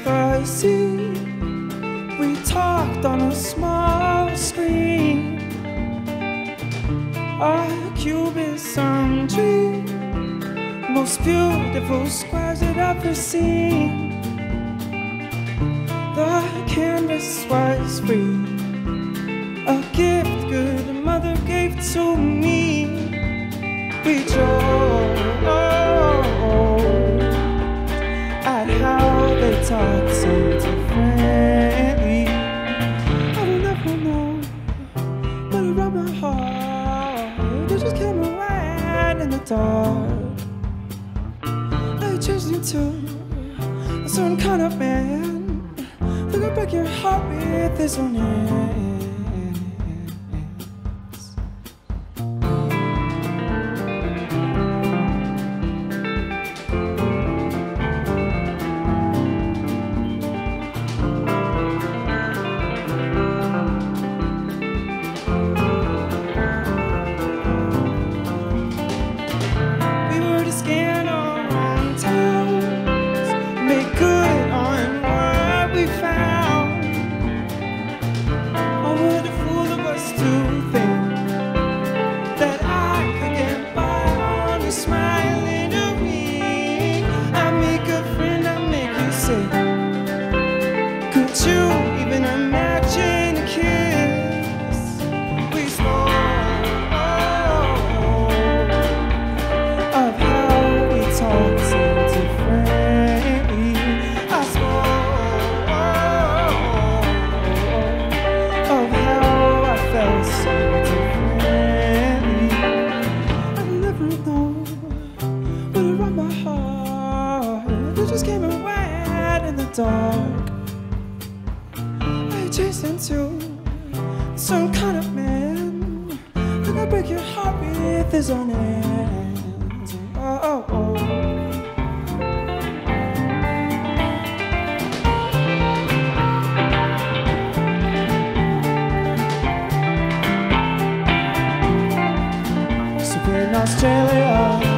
the sea. We talked on a small screen. A cubism dream, most beautiful squares I'd ever seen. The canvas was free, a gift good mother gave to me. We drove they talk so differently. I will never know what around my heart. It just came around in the dark. I changed into a certain kind of man. Break your heart with this one. You Could you even imagine a kiss? We spoke of how we talk so differently. I spoke of how I felt dark. I chased into some kind of man. Think I break your heart with his own hands. Oh, oh, oh. Australia.